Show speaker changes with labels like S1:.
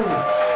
S1: Hallelujah.